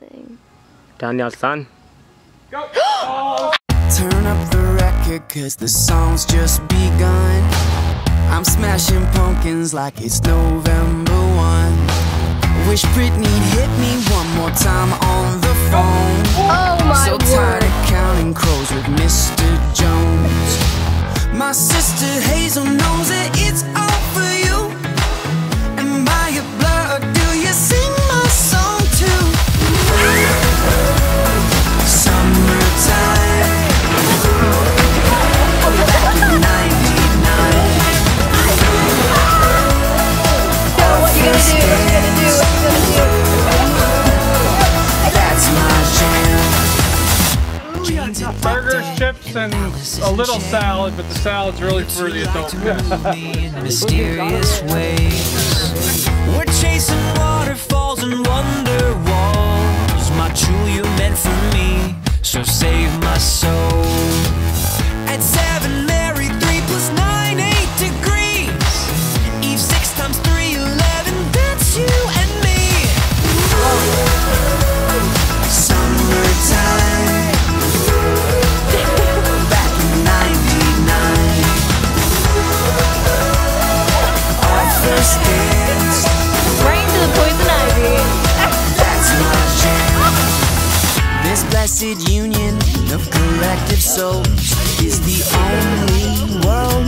thing. Daniel, son. Go! Turn up the record cause the song's just begun I'm smashing pumpkins like it's November 1 Wish Britney'd hit me one more time on the phone Oh my So word. tired of counting crows with Mr. Jones My sister Hazel chips, and a little salad, but the salad's really for the adults. in mysterious ways. We're chasing waterfalls and wonder walls. My true you meant for me, so save my soul. Right the poison ivy. that's my jam. This blessed union of collective souls is the only world.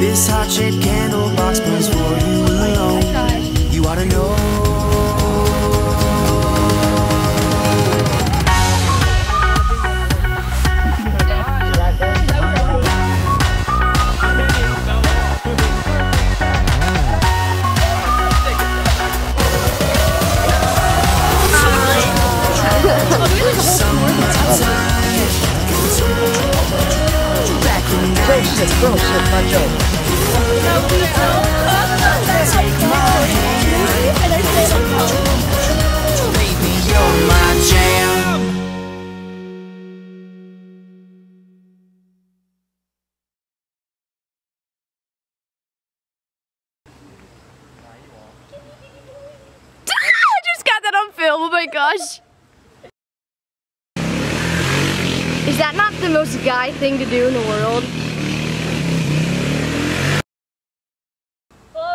This heart shaped candle box burns for Back in baby, you're my jam. I just got that on film. Oh my gosh. Is that not the most guy thing to do in the world?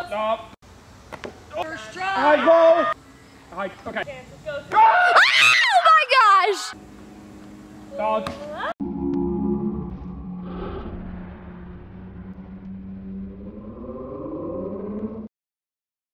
Stop. I go. I, okay. Oh